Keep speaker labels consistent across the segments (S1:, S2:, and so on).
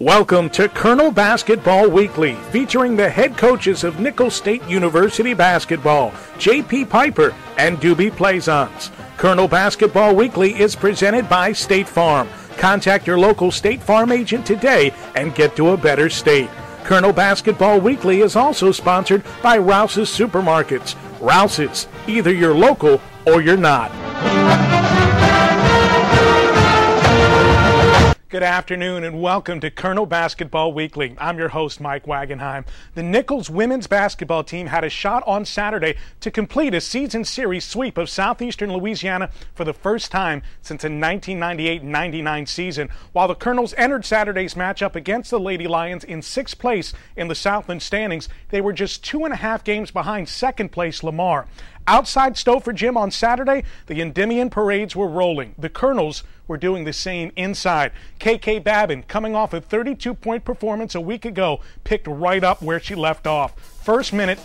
S1: Welcome to Colonel Basketball Weekly, featuring the head coaches of Nicholls State University basketball, J.P. Piper and DoBee Plaisance. Colonel Basketball Weekly is presented by State Farm. Contact your local State Farm agent today and get to a better state. Colonel Basketball Weekly is also sponsored by Rouse's Supermarkets. Rouse's, either you're local or you're not. Good afternoon and welcome to Colonel Basketball Weekly. I'm your host, Mike Wagenheim. The Nicholls women's basketball team had a shot on Saturday to complete a season series sweep of southeastern Louisiana for the first time since the 1998 99 season. While the Colonels entered Saturday's matchup against the Lady Lions in sixth place in the Southland standings, they were just two and a half games behind second place Lamar. Outside Stopher Gym on Saturday, the Endymion parades were rolling. The Colonels were doing the same inside. KK Babin, coming off a 32 point performance a week ago, picked right up where she left off. First minute,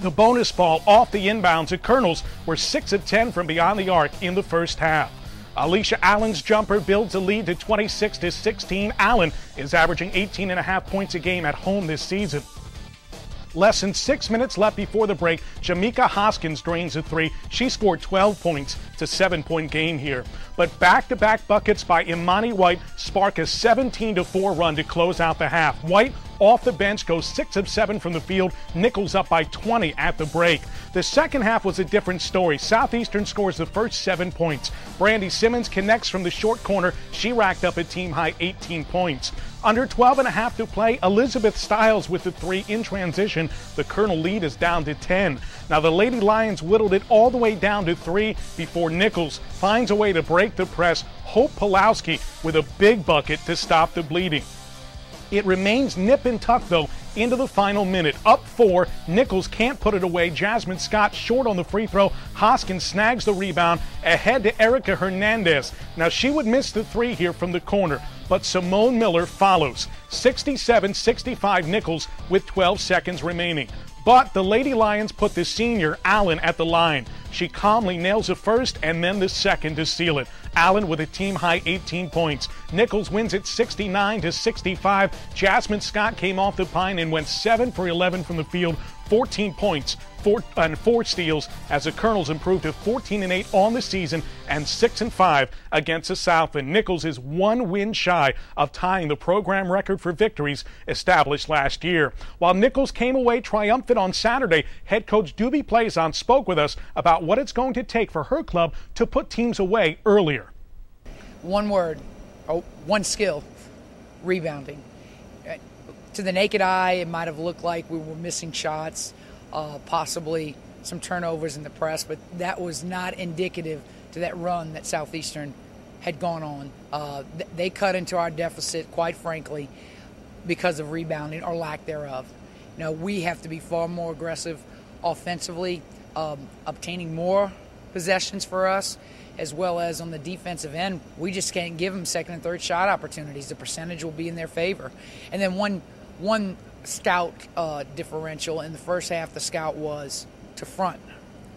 S1: the bonus ball off the inbounds. The Colonels were 6 of 10 from beyond the arc in the first half. Alicia Allen's jumper builds a lead to 26 to 16. Allen is averaging 18 and a half points a game at home this season. Less than six minutes left before the break. Jamika Hoskins drains a three. She scored 12 points. A seven point game here. But back to back buckets by Imani White spark a 17 4 run to close out the half. White off the bench goes 6 of 7 from the field. Nicholls up by 20 at the break. The second half was a different story. Southeastern scores the first seven points. Brandy Simmons connects from the short corner. She racked up a team high 18 points. Under 12 and a half to play, Elizabeth Stiles with the three in transition. The Colonel lead is down to 10. Now the Lady Lions whittled it all the way down to three before Nicholls finds a way to break the press. Hope Pulowski with a big bucket to stop the bleeding. It remains nip and tuck, though, into the final minute. Up four, Nicholls can't put it away. Jasmine Scott short on the free throw. Hoskins snags the rebound ahead to Erica Hernandez. Now, she would miss the three here from the corner, but Simone Miller follows. 67 65 Nicholls with 12 seconds remaining. But the Lady Lions put the senior, Allen, at the line. She calmly nails the first and then the second to seal it. Allen with a team high 18 points. Nicholls wins it 69 to 65. Jasmine Scott came off the pine and went 7 for 11 from the field, 14 points, four, and four steals as the Colonels improved to 14 and 8 on the season and 6 and 5 against the South. And Nicholls is one win shy of tying the program record for victories established last year. While Nicholls came away triumphant on Saturday, head coach DoBee Plaisance spoke with us about what it's going to take for her club to put teams away earlier.
S2: One word, oh, one skill, rebounding to the naked eye, it might have looked like we were missing shots, uh, possibly some turnovers in the press, but that was not indicative to that run that Southeastern had gone on. Uh, th- they cut into our deficit, quite frankly, because of rebounding or lack thereof. Know, we have to be far more aggressive offensively, um, obtaining more possessions for us, as well as on the defensive end. We just can't give them second and third shot opportunities. The percentage will be in their favor. And then one one scout uh, differential in the first half. The scout was to front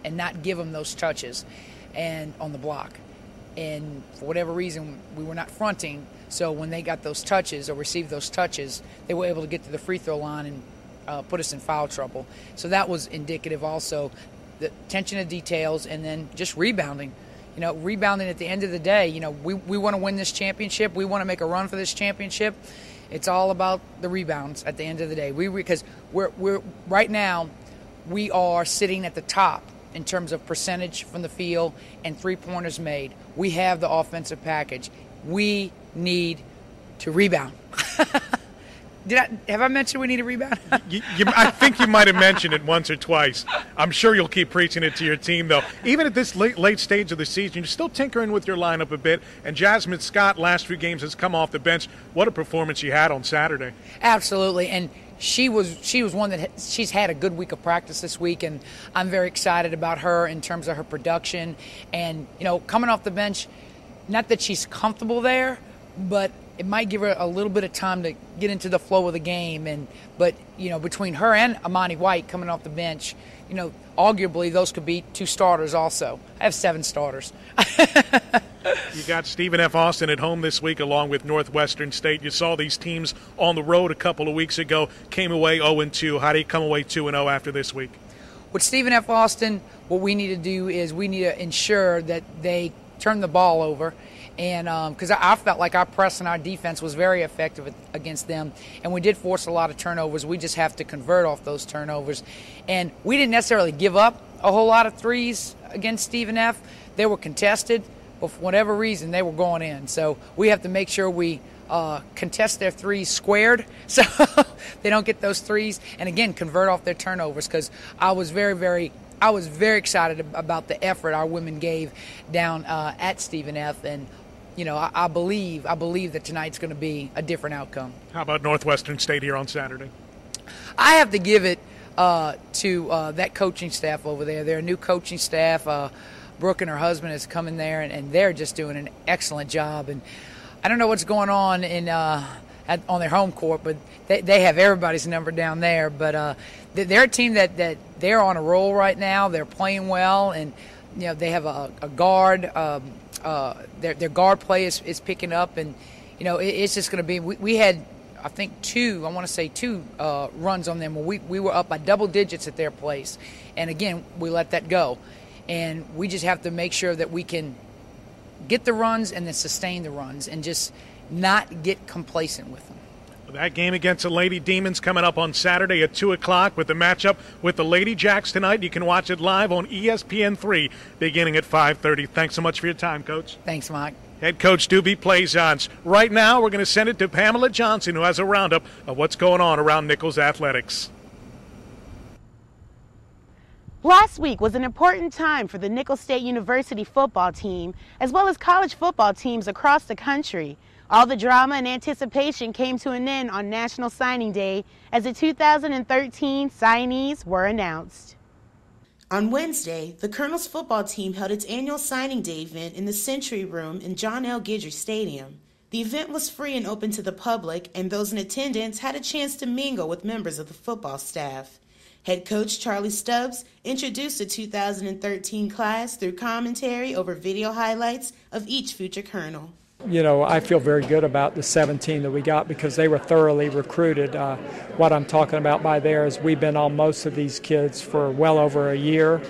S2: and not give them those touches, and on the block. And for whatever reason, we were not fronting. So when they got those touches or received those touches, they were able to get to the free throw line and uh, put us in foul trouble. So that was indicative also the attention to details and then just rebounding. You know, rebounding at the end of the day, you know, we, we want to win this championship. We want to make a run for this championship. It's all about the rebounds at the end of the day. We because we're we're right now we are sitting at the top in terms of percentage from the field and three pointers made. We have the offensive package. We need to rebound. Did I have I mentioned we need a rebound?
S1: you, you, I think you might have mentioned it once or twice. I'm sure you'll keep preaching it to your team, though. Even at this late, late stage of the season, you're still tinkering with your lineup a bit. And Jasmine Scott, last few games, has come off the bench. What a performance she had on Saturday!
S2: Absolutely, and she was she was one that she's had a good week of practice this week, and I'm very excited about her in terms of her production. And you know, coming off the bench, not that she's comfortable there, but it might give her a little bit of time to get into the flow of the game. And but you know, between her and Imani White coming off the bench, you know, arguably those could be two starters. Also, I have seven starters.
S1: you got Stephen F. Austin at home this week, along with Northwestern State. You saw these teams on the road a couple of weeks ago. Came away 0 2. How do you come away 2 0 after this week?
S2: With Stephen F. Austin, what we need to do is we need to ensure that they turn the ball over and because um, I, I, felt like our press and our defense was very effective against them, and we did force a lot of turnovers. We just have to convert off those turnovers, and we didn't necessarily give up a whole lot of threes against Stephen F. They were contested, but for whatever reason, they were going in. So we have to make sure we uh, contest their threes squared, so they don't get those threes, and again convert off their turnovers. Because I was very, very I was very excited about the effort our women gave down uh, at Stephen F. and you know, I, I believe I believe that tonight's going to be a different outcome.
S1: How about Northwestern State here on Saturday?
S2: I have to give it uh, to uh, that coaching staff over there. They're a new coaching staff. Uh, Brooke and her husband has come in there, and, and, they're just doing an excellent job. And I don't know what's going on in uh, at, on their home court, but they, they have everybody's number down there. But uh, they're a team that, that they're on a roll right now. They're playing well, and you know they have a, a guard. Um, uh, their their guard play is, is picking up, and you know it, it's just going to be. We, we, had I think two. I want to say two uh, runs on them we we were up by double digits at their place, and again we let that go, and we just have to make sure that we can get the runs and then sustain the runs and just not get complacent with them.
S1: That game against the Lady Demons coming up on Saturday at 2 o'clock with the matchup with the Lady Jacks tonight. You can watch it live on ESPN3 beginning at 5.30. Thanks so much for your time, Coach.
S2: Thanks, Mike.
S1: Head coach DoBee Plaisance. Right now, we're going to send it to Pamela Johnson, who has a roundup of what's going on around Nicholls Athletics.
S3: Last week was an important time for the Nicholls State University football team, as well as college football teams across the country. All the drama and anticipation came to an end on National Signing Day as the 2013 signees were announced.
S4: On Wednesday, the Colonels football team held its annual signing day event in the Century Room in John L. Guidry Stadium. The event was free and open to the public, and those in attendance had a chance to mingle with members of the football staff. Head coach Charlie Stubbs introduced the 2013 class through commentary over video highlights of each future Colonel
S5: you know, I feel very good about the 17 that we got because they were thoroughly recruited. Uh, what I'm talking about by there is we've been on most of these kids for well over a year.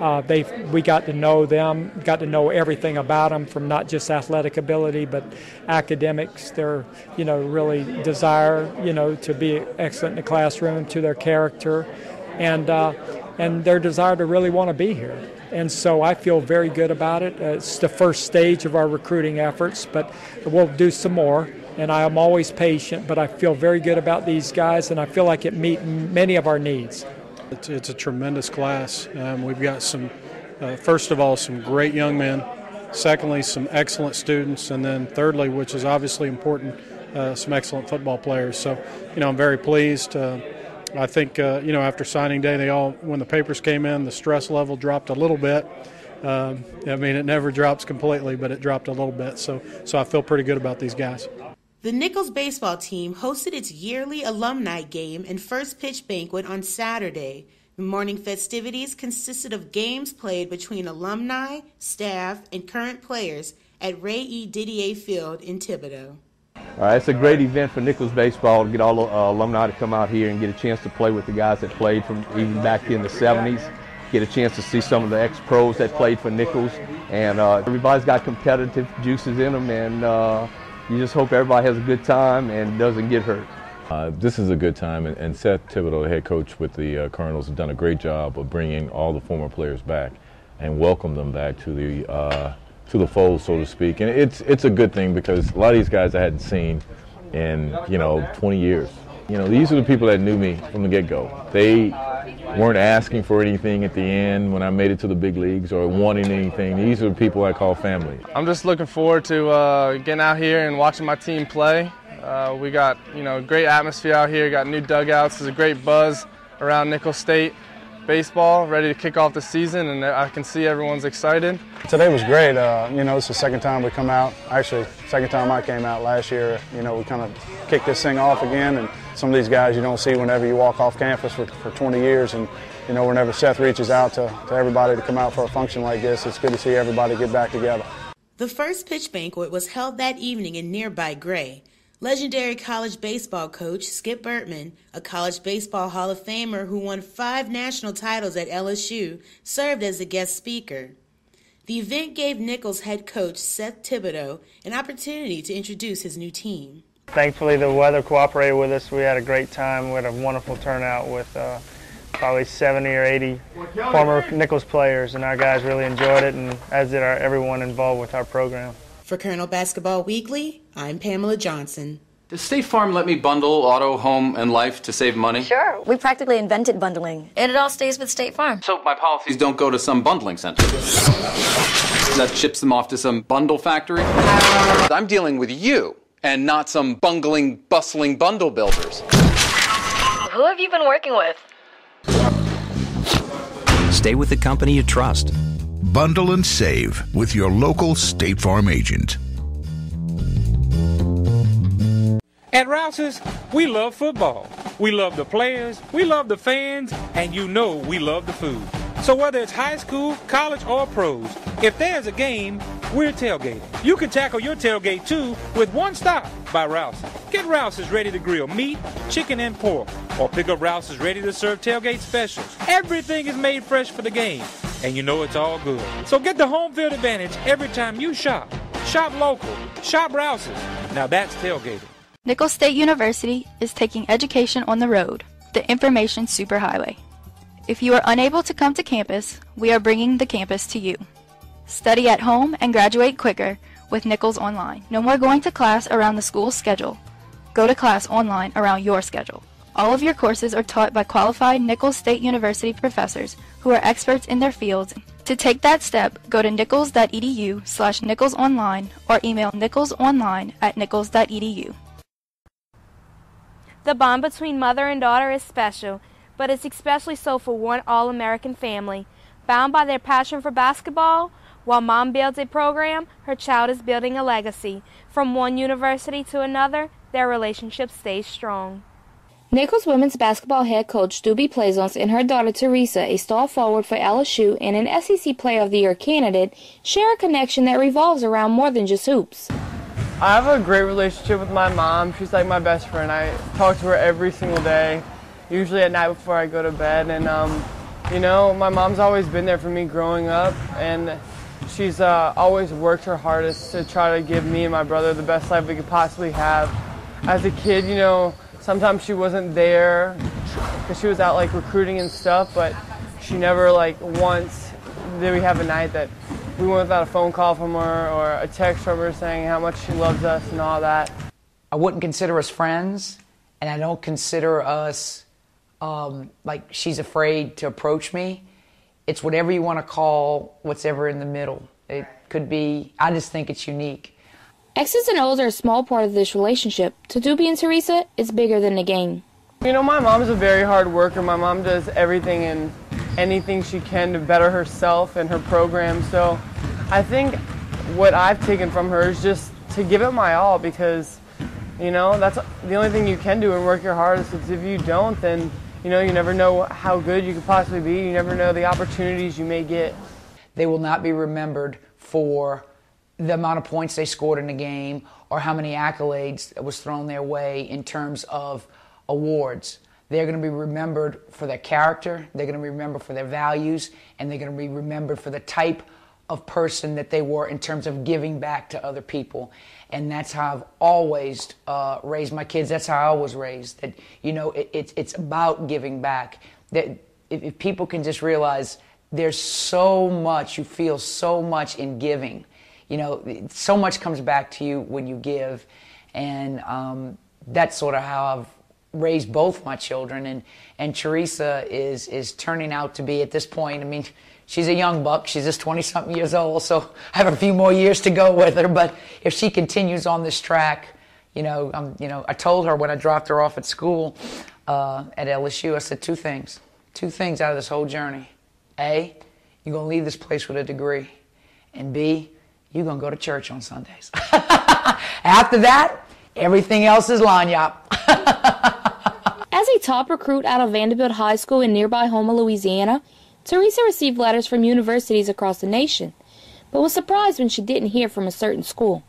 S5: Uh, they we got to know them, got to know everything about them from not just athletic ability but academics. Their you know really desire you know to be excellent in the classroom, to their character, and uh, and their desire to really want to be here. And so I feel very good about it. Uh, it's the first stage of our recruiting efforts, but we'll do some more. And I am always patient, but I feel very good about these guys, and I feel like it meets many of our needs.
S6: It's, it's a tremendous class. Um, we've got some, uh, first of all, some great young men. Secondly, some excellent students, and then thirdly, which is obviously important, uh, some excellent football players. So, you know, I'm very pleased. Uh, I think uh, you know after signing day, they all when the papers came in, the stress level dropped a little bit. Um, I mean, it never drops completely, but it dropped a little bit. So, so I feel pretty good about these guys.
S4: The Nicholls baseball team hosted its yearly alumni game and first pitch banquet on Saturday. The morning festivities consisted of games played between alumni, staff, and current players at Ray E. Didier Field in Thibodaux.
S7: It's a great event for Nicholls baseball to get all the uh, alumni to come out here and get a chance to play with the guys that played from even back in the 70s. Get a chance to see some of the ex-pros that played for Nicholls, and uh, everybody's got competitive juices in them, and uh, you just hope everybody has a good time and doesn't get hurt.
S8: Uh, this is a good time, and, and Seth Thibodeaux, the head coach with the uh, Colonels, has done a great job of bringing all the former players back and welcome them back to the to the fold, so to speak. And it's it's a good thing because a lot of these guys I hadn't seen in you know 20 years. You know, these are the people that knew me from the get-go. They weren't asking for anything at the end when I made it to the big leagues or wanting anything. These are the people I call family.
S9: I'm just looking forward to uh, getting out here and watching my team play. Uh, we got you know great atmosphere out here. Got new dugouts. There's a great buzz around Nicholls State. Baseball, ready to kick off the season, and I can see everyone's excited.
S10: Today was great. Uh, you know, it's the second time we come out. Actually, second time I came out last year. You know, we kind of kicked this thing off again, and some of these guys you don't see whenever you walk off campus for, for 20 years, and you know, whenever Seth reaches out to, to everybody to come out for a function like this, it's good to see everybody get back together.
S4: The first pitch banquet was held that evening in nearby Gray. Legendary college baseball coach Skip Bertman, a college baseball Hall of Famer who won five national titles at LSU, served as the guest speaker. The event gave Nicholls head coach Seth Thibodeaux an opportunity to introduce his new team.
S11: Thankfully, the weather cooperated with us. We had a great time. We had a wonderful turnout with uh, probably 70 or 80 former Nicholls players, and our guys really enjoyed it, and as did our, everyone involved with our program.
S4: For Colonel Basketball Weekly, I'm Pamela Johnson.
S12: Does State Farm let me bundle auto, home, and life to save money?
S13: Sure. We practically invented bundling, and it all stays with State Farm.
S12: So my policies don't go to some bundling center. that ships them off to some bundle factory? I'm dealing with you, and not some bungling, bustling bundle builders.
S13: Who have you been working with?
S14: Stay with the company you trust.
S15: Bundle and save with your local State Farm agent.
S16: At Rouse's, we love football. We love the players, we love the fans, and you know we love the food. So whether it's high school, college, or pros, if there's a game, we're tailgating. You can tackle your tailgate too with one stop by Rouse's. Get Rouse's ready to grill meat, chicken, and pork, or pick up Rouse's ready to serve tailgate specials. Everything is made fresh for the game, and you know it's all good. So get the home field advantage every time you shop. Shop local. Shop Rouse's. Now that's tailgating.
S17: Nicholls State University is taking education on the road, the information superhighway. If you are unable to come to campus, we are bringing the campus to you. Study at home and graduate quicker with Nicholls Online. No more going to class around the school's schedule. Go to class online around your schedule. All of your courses are taught by qualified Nicholls State University professors who are experts in their fields. To take that step, go to nichols.edu slash nicholsonline or email nicholsonline at nichols.edu.
S18: The bond between mother and daughter is special, but it's especially so for one all American family. Bound by their passion for basketball, while mom builds a program, her child is building a legacy. From one university to another, their relationship stays strong.
S19: Nicholls women's basketball head coach DoBee Plaisance and her daughter Theresa, a star forward for LSU and an SEC Player of the Year candidate, share a connection that revolves around more than just hoops.
S11: I have a great relationship with my mom. She's like my best friend. I talk to her every single day, usually at night before I go to bed. And, um, you know, my mom's always been there for me growing up, and she's uh, always worked her hardest to try to give me and my brother the best life we could possibly have. As a kid, you know, sometimes she wasn't there because she was out like recruiting and stuff, but she never like once did we have a night that we went without a phone call from her or a text from her saying how much she loves us and all that.
S2: I wouldn't consider us friends, and I don't consider us um, like she's afraid to approach me. It's whatever you want to call what's ever in the middle. It could be, I just think it's unique.
S19: X's and O's are a small part of this relationship. To DoBee and Theresa, it's bigger than the game.
S11: You know, my mom's a very hard worker. My mom does everything and anything she can to better herself and her program. So I think what I've taken from her is just to give it my all because, you know, that's the only thing you can do and work your hardest. Because if you don't, then, you know, you never know how good you could possibly be. You never know the opportunities you may get.
S2: They will not be remembered for the amount of points they scored in a game or how many accolades was thrown their way in terms of awards. They're going to be remembered for their character, they're going to be remembered for their values, and they're going to be remembered for the type of person that they were in terms of giving back to other people. And that's how I've always uh, raised my kids. That's how I was raised. That, you know, it, it's, it's about giving back. That if, if people can just realize there's so much, you feel so much in giving. You know, so much comes back to you when you give. And um, that's sort of how I've raised both my children. And, and Theresa is, is turning out to be, at this point, I mean, she's a young buck. She's just 20 something years old, so I have a few more years to go with her. But if she continues on this track, you know, um, you know, I told her when I dropped her off at school uh, at LSU, I said two things. two things out of this whole journey. A, you're going to leave this place with a degree. And B, you're going to go to church on Sundays. After that, everything else is lagniappe.
S19: As a top recruit out of Vandebilt High School in nearby Houma, Louisiana, Theresa received letters from universities across the nation, but was surprised when she didn't hear from a certain school.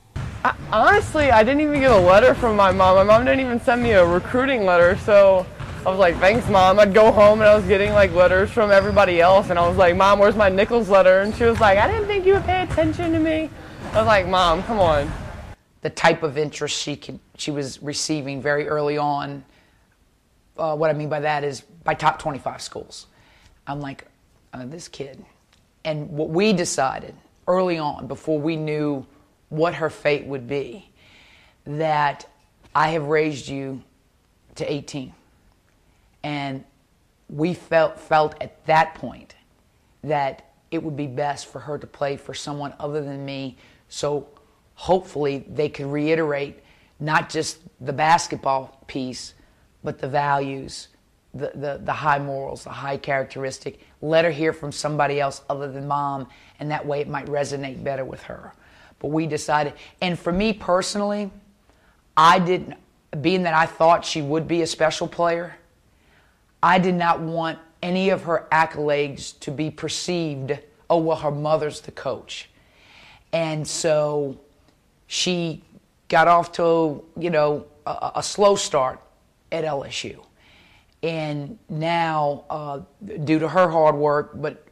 S11: I, honestly, I didn't even get a letter from my mom. My mom didn't even send me a recruiting letter, so I was like, thanks, mom. I'd go home and I was getting like letters from everybody else, and I was like, mom, where's my Nicholls letter? And she was like, I didn't think you would pay attention to me. I was like, mom, come on.
S2: The type of interest she could, she was receiving very early on. Uh, what I mean by that is by top 25 schools. I'm like, uh, this kid. And what we decided early on, before we knew what her fate would be, that I have raised you to 18. And we felt, felt at that point that it would be best for her to play for someone other than me. So hopefully they could reiterate not just the basketball piece, but the values, the, the, the high morals, the high characteristic. Let her hear from somebody else other than mom, and that way it might resonate better with her. But we decided, and for me personally, I didn't, being that I thought she would be a special player, I did not want any of her accolades to be perceived, oh, well, her mother's the coach. And so she got off to, you know, a, a slow start at LSU. And now, uh, due to her hard work, but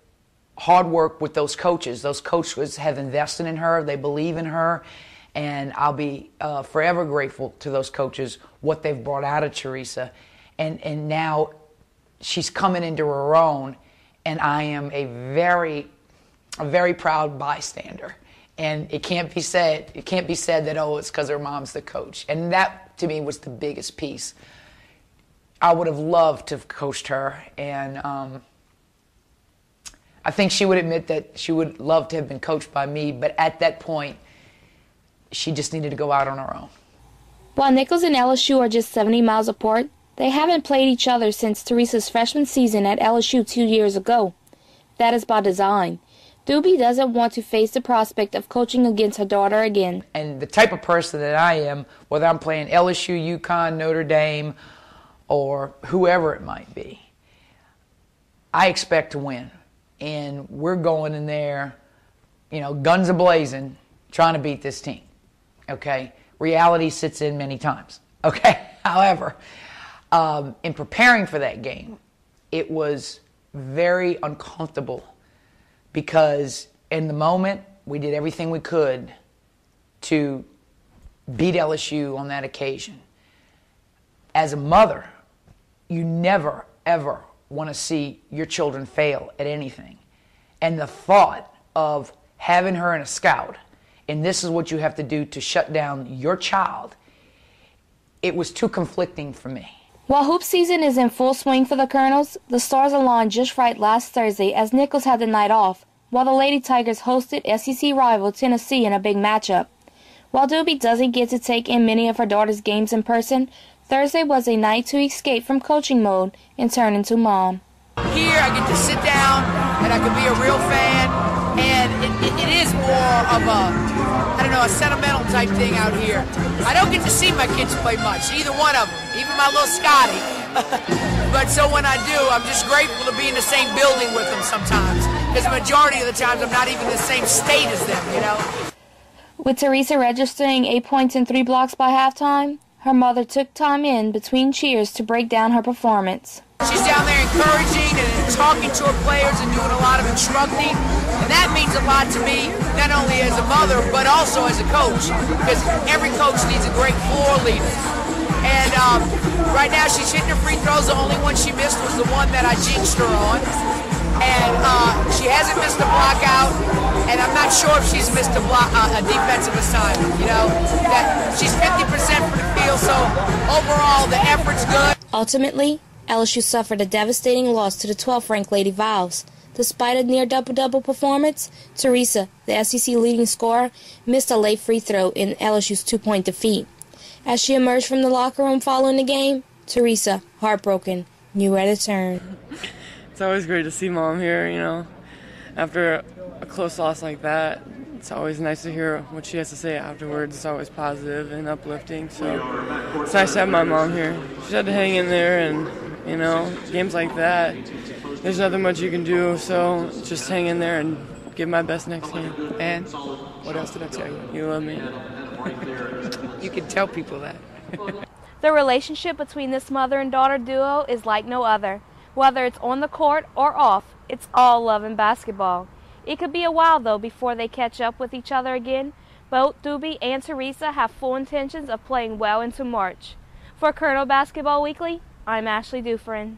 S2: hard work with those coaches, those coaches have invested in her, they believe in her, and I'll be uh, forever grateful to those coaches what they've brought out of Theresa. And, and now she's coming into her own, and I am a very, a very proud bystander. And it can't be said, it can't be said that, oh, it's because her mom's the coach. And that, to me, was the biggest piece. I would have loved to have coached her, and um, I think she would admit that she would love to have been coached by me, but at that point, she just needed to go out on her own.
S19: While Nicholls and LSU are just 70 miles apart, they haven't played each other since Theresa's freshman season at LSU two years ago. That is by design. DoBee doesn't want to face the prospect of coaching against her daughter again.
S2: And the type of person that I am, whether I'm playing LSU, UConn, Notre Dame, or whoever it might be, I expect to win. And we're going in there, you know, guns a blazing, trying to beat this team. Okay? Reality sits in many times. Okay? However, um, in preparing for that game, it was very uncomfortable because in the moment we did everything we could to beat LSU on that occasion. As a mother, you never, ever want to see your children fail at anything. And the thought of having her in a scout, and this is what you have to do to shut down your child, it was too conflicting for me.
S19: While hoop season is in full swing for the Colonels, the stars aligned just right last Thursday as Nicholls had the night off, while the Lady Tigers hosted SEC rival Tennessee in a big matchup. While DoBee doesn't get to take in many of her daughter's games in person, Thursday was a night to escape from coaching mode and turn into mom.
S2: Here I get to sit down and I can be a real fan, it, it, it is more of a, I don't know, a sentimental type thing out here. I don't get to see my kids play much, either one of them, even my little Scotty. but so when I do, I'm just grateful to be in the same building with them sometimes, because the majority of the times I'm not even in the same state as them, you know?
S19: With Theresa registering eight points and three blocks by halftime, her mother took time in between cheers to break down her performance.
S2: She's down there encouraging and talking to her players and doing a lot of instructing. And that means a lot to me, not only as a mother, but also as a coach, because every coach needs a great floor leader. And um, right now she's hitting her free throws. The only one she missed was the one that I jinxed her on. And uh, she hasn't missed a block out, and I'm not sure if she's missed a, block, uh, a defensive assignment. You know, that she's 50% from the field, so overall the effort's good.
S19: Ultimately, LSU suffered a devastating loss to the 12th ranked Lady Vols. Despite a near double double performance, Theresa, the SEC leading scorer, missed a late free throw in LSU's two point defeat. As she emerged from the locker room following the game, Theresa, heartbroken, knew where to turn.
S11: It's always great to see mom here, you know. After a close loss like that, it's always nice to hear what she has to say afterwards. It's always positive and uplifting. So it's nice to have my mom here. She had to hang in there, and you know, games like that, there's nothing much you can do. So just hang in there and give my best next game.
S2: And what else did I tell you?
S11: You love me.
S2: you can tell people that.
S18: the relationship between this mother and daughter duo is like no other. Whether it's on the court or off, it's all love and basketball. It could be a while though before they catch up with each other again. Both DoBee and Theresa have full intentions of playing well into March. For Colonel Basketball Weekly, I'm Ashley Dufresne.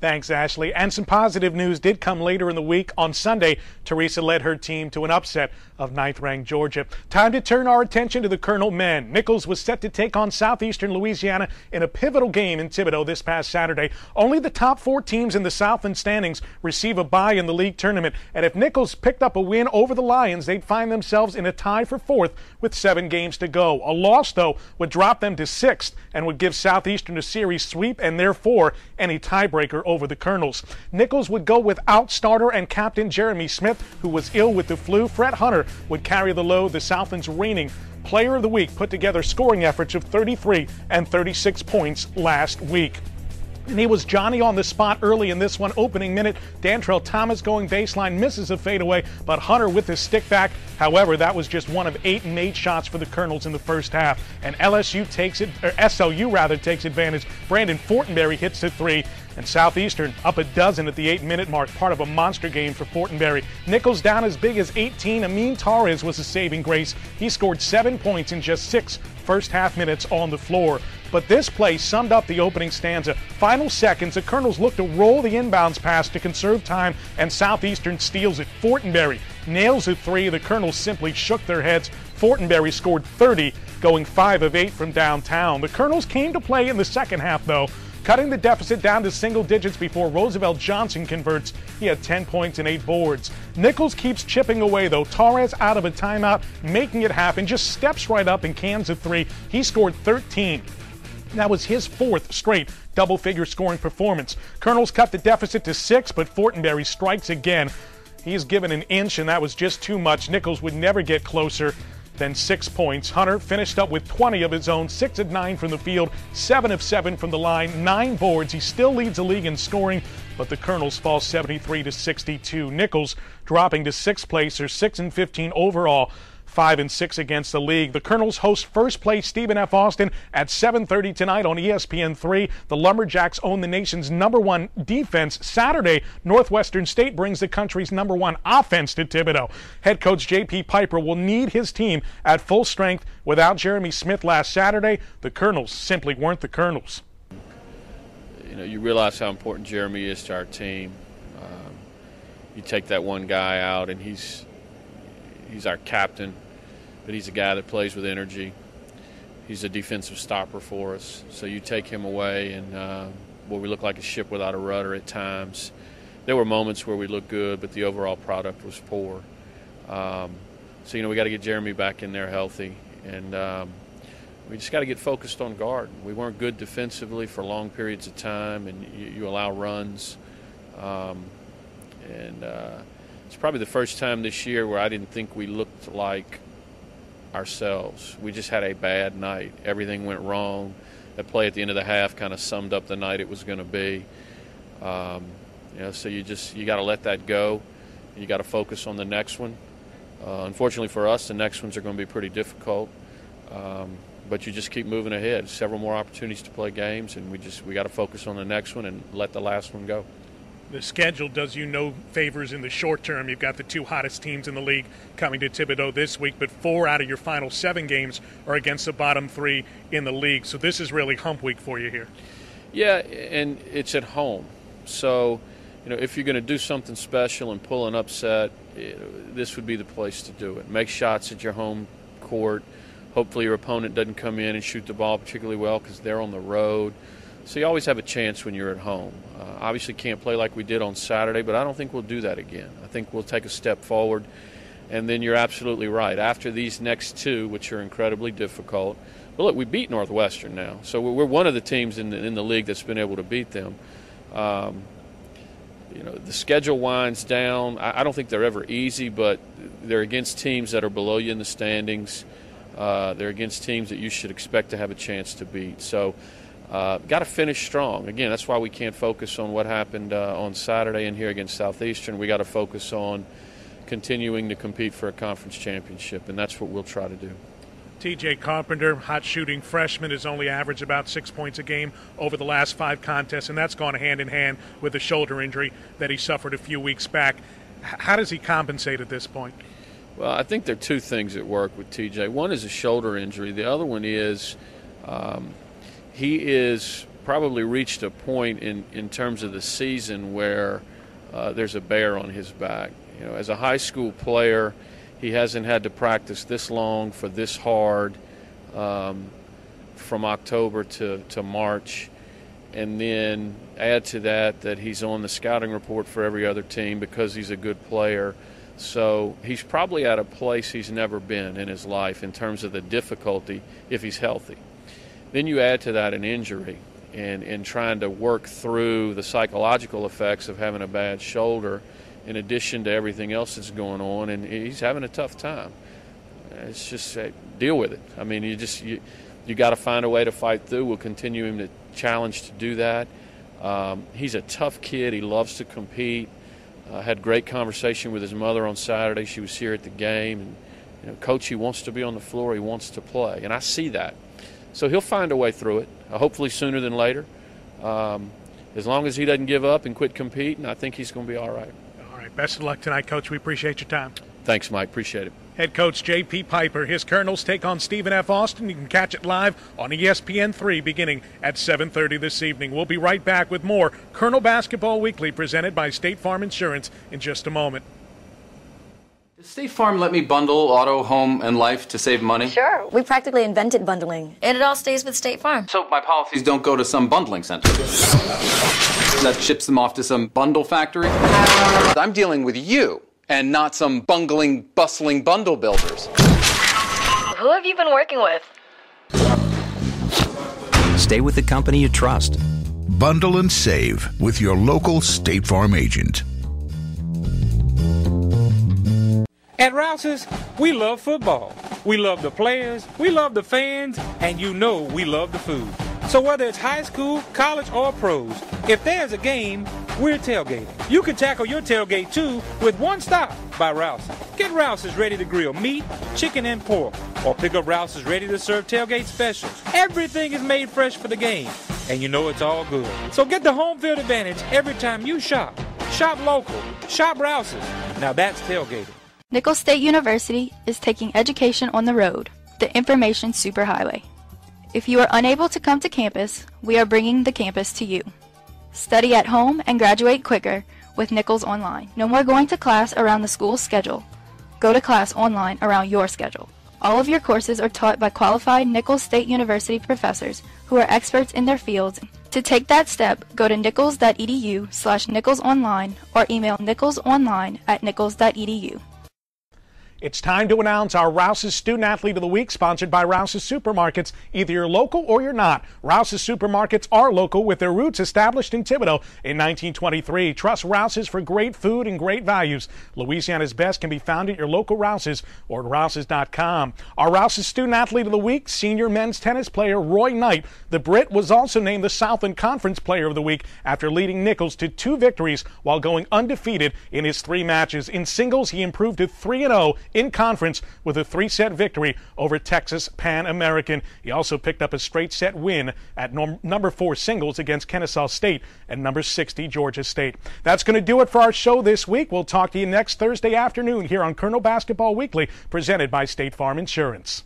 S1: Thanks, Ashley. And some positive news did come later in the week. On Sunday, Theresa led her team to an upset of ninth-ranked Georgia. Time to turn our attention to the Colonel men. Nicholls was set to take on Southeastern Louisiana in a pivotal game in Thibodaux this past Saturday. Only the top four teams in the Southland standings receive a bye in the league tournament. And if Nicholls picked up a win over the Lions, they'd find themselves in a tie for fourth with seven games to go. A loss, though, would drop them to sixth and would give Southeastern a series sweep and therefore any tiebreaker over the Colonels. Nicholls would go without starter and captain Jeremy Smith, who was ill with the flu. Fred Hunter would carry the load. The Southland's reigning Player of the Week put together scoring efforts of 33 and 36 points last week. And he was Johnny on the spot early in this one. Opening minute, Dantrell Thomas going baseline, misses a fadeaway, but Hunter with his stick back. However, that was just one of eight made shots for the Colonels in the first half. And LSU takes it, or SLU rather, takes advantage. Brandon Fortenberry hits the three. And Southeastern up a dozen at the eight minute mark, part of a monster game for Fortenberry. Nicholls down as big as 18. Amin Torres was a saving grace. He scored seven points in just six first half minutes on the floor. But this play summed up the opening stanza. Final seconds, the Colonels look to roll the inbounds pass to conserve time, and Southeastern steals it. Fortenberry nails a three. The Colonels simply shook their heads. Fortenberry scored 30, going 5 of 8 from downtown. The Colonels came to play in the second half, though cutting the deficit down to single digits before Roosevelt Johnson converts. He had 10 points and 8 boards. Nicholls keeps chipping away, though. Torres out of a timeout, making it happen, just steps right up and cans a three. He scored 13. That was his fourth straight double figure scoring performance. Colonels cut the deficit to six, but Fortenberry strikes again. He's given an inch, and that was just too much. Nicholls would never get closer than six points. Hunter finished up with 20 of his own, six of nine from the field, seven of seven from the line, nine boards. He still leads the league in scoring, but the Colonels fall 73 to 62. Nicholls dropping to sixth place or six and 15 overall five and six against the league. The Colonels host first place Stephen F. Austin at 7:30 tonight on ESPN3. The Lumberjacks own the nation's number one defense. Saturday, Northwestern State brings the country's number one offense to Thibodaux. Head coach J.P. Piper will need his team at full strength. Without Jeremy Smith last Saturday, the Colonels simply weren't the Colonels.
S20: You know, you realize how important Jeremy is to our team. Um, you take that one guy out, and he's he's our captain, but he's a guy that plays with energy. He's a defensive stopper for us. So you take him away, and uh, well, we look like a ship without a rudder at times. There were moments where we looked good, but the overall product was poor. Um, so you know we got to get Jeremy back in there healthy, and um, we just got to get focused on guard. We weren't good defensively for long periods of time, and you, you allow runs. Um, and uh, it's probably the first time this year where I didn't think we looked like ourselves. We just had a bad night. Everything went wrong. That play at the end of the half kind of summed up the night it was going to be. Um, you know, so you just you got to let that go. You got to focus on the next one. Uh, unfortunately for us, the next ones are going to be pretty difficult. Um, but you just keep moving ahead. Several more opportunities to play games, and we just we got to focus on the next one and let the last one go
S1: the schedule does you no favors in the short term. You've got the two hottest teams in the league coming to Thibodaux this week, but four out of your final seven games are against the bottom three in the league. So this is really hump week for you here.
S20: Yeah, and it's at home. So, you know, if you're going to do something special and pull an upset, eh, this would be the place to do it. Make shots at your home court. Hopefully, your opponent doesn't come in and shoot the ball particularly well because they're on the road. So you always have a chance when you're at home. Uh, obviously, can't play like we did on Saturday, but I don't think we'll do that again. I think we'll take a step forward. And then you're absolutely right. After these next two, which are incredibly difficult, well, look, we beat Northwestern now, so we're one of the teams in the, in the league that's been able to beat them. Um, you know, the schedule winds down. I, I, don't think they're ever easy, but they're against teams that are below you in the standings. Uh, they're against teams that you should expect to have a chance to beat. So, uh, got to finish strong. Again, that's why we can't focus on what happened uh, on Saturday in here against Southeastern. We got to focus on continuing to compete for a conference championship, and that's what we'll try to do.
S1: TJ Carpenter, hot shooting freshman, has only averaged about six points a game over the last five contests, and that's gone hand in hand with the shoulder injury that he suffered a few weeks back. How does he compensate at this point?
S20: Well, I think there are two things at work with TJ. One is a shoulder injury, the other one is um, he is probably reached a point in, in terms of the season where uh, there's a bear on his back. You know, as a high school player, he hasn't had to practice this long for this hard um, from October to, to March. And then add to that that he's on the scouting report for every other team because he's a good player. So he's probably at a place he's never been in his life in terms of the difficulty if he's healthy. Then you add to that an injury and, and trying to work through the psychological effects of having a bad shoulder in addition to everything else that's going on, and he's having a tough time. It's just uh, deal with it. I mean, you just you you got to find a way to fight through. We'll continue him to challenge to do that. Um, he's a tough kid. He loves to compete. Uh, had great conversation with his mother on Saturday. She was here at the game, and you know, coach, he wants to be on the floor. He wants to play, and I see that. So he'll find a way through it. Uh, hopefully sooner than later. Um, as long as he doesn't give up and quit competing, I think he's going to be all right.
S1: All right. Best of luck tonight, Coach. We appreciate your time.
S20: Thanks, Mike. Appreciate it.
S1: Head coach J.P. Piper. His Colonels take on Stephen F. Austin. You can catch it live on ESPN3 beginning at 7:30 this evening. We'll be right back with more Colonel Basketball Weekly presented by State Farm Insurance in just a moment.
S12: Does State Farm let me bundle auto, home, and life to save money?
S13: Sure. We practically invented bundling, and it all stays with State Farm.
S12: So my policies don't go to some bundling center that ships them off to some bundle factory? I'm dealing with you and not some bungling, bustling bundle builders.
S13: Who have you been working with?
S14: Stay with the company you trust.
S15: Bundle and save with your local State Farm agent.
S16: At Rouse's, we love football. We love the players, we love the fans, and you know we love the food. So whether it's high school, college, or pros, if there's a game, we're tailgating. You can tackle your tailgate too with one stop by Rouse's. Get Rouse's ready to grill meat, chicken, and pork, or pick up Rouse's ready to serve tailgate specials. Everything is made fresh for the game, and you know it's all good. So get the home field advantage every time you shop. Shop local. Shop Rouse's. Now that's tailgating.
S17: Nicholls State University is taking education on the road, the information superhighway. If you are unable to come to campus, we are bringing the campus to you. Study at home and graduate quicker with Nicholls Online. No more going to class around the school's schedule. Go to class online around your schedule. All of your courses are taught by qualified Nicholls State University professors who are experts in their fields. To take that step, go to nichols.edu slash nicholsonline or email nicholsonline at nichols.edu.
S1: It's time to announce our Rouse's Student Athlete of the Week, sponsored by Rouse's Supermarkets. Either you're local or you're not. Rouse's Supermarkets are local with their roots established in Thibodaux in 1923. Trust Rouse's for great food and great values. Louisiana's best can be found at your local Rouse's or at rouses.com. Our Rouse's Student Athlete of the Week, senior men's tennis player Roy Knight. The Brit was also named the Southland Conference Player of the Week after leading Nicholls to two victories while going undefeated in his three matches. In singles, he improved to 3 0 in conference with a three set victory over Texas Pan American. He also picked up a straight set win at number four singles against Kennesaw State and number 60 Georgia State. That's going to do it for our show this week. We'll talk to you next Thursday afternoon here on Colonel Basketball Weekly, presented by State Farm Insurance.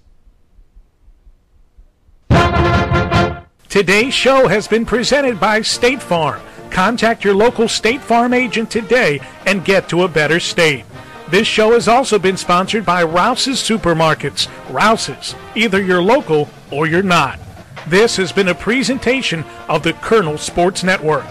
S1: Today's show has been presented by State Farm. Contact your local State Farm agent today and get to a better state. This show has also been sponsored by Rouse's Supermarkets. Rouse's, either you're local or you're not. This has been a presentation of the Colonel Sports Network.